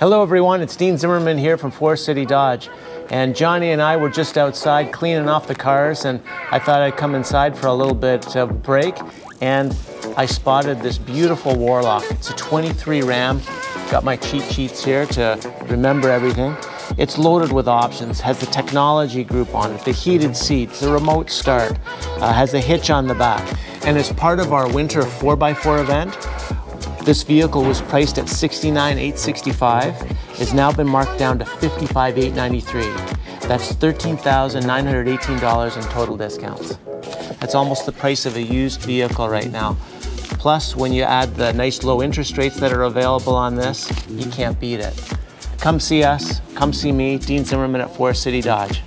Hello everyone, it's Dean Zimmerman here from Forest City Dodge. And Johnny and I were just outside cleaning off the cars and I thought I'd come inside for a little bit of a break and I spotted this beautiful Warlock. It's a 23 Ram. Got my cheat sheets here to remember everything. It's loaded with options, has the technology group on it, the heated seats, the remote start, uh, has a hitch on the back. And as part of our winter 4x4 event, this vehicle was priced at $69,865, has now been marked down to $55,893. That's $13,918 in total discounts. That's almost the price of a used vehicle right now. Plus, when you add the nice low interest rates that are available on this, you can't beat it. Come see us, come see me, Dean Zimmerman at Forest City Dodge.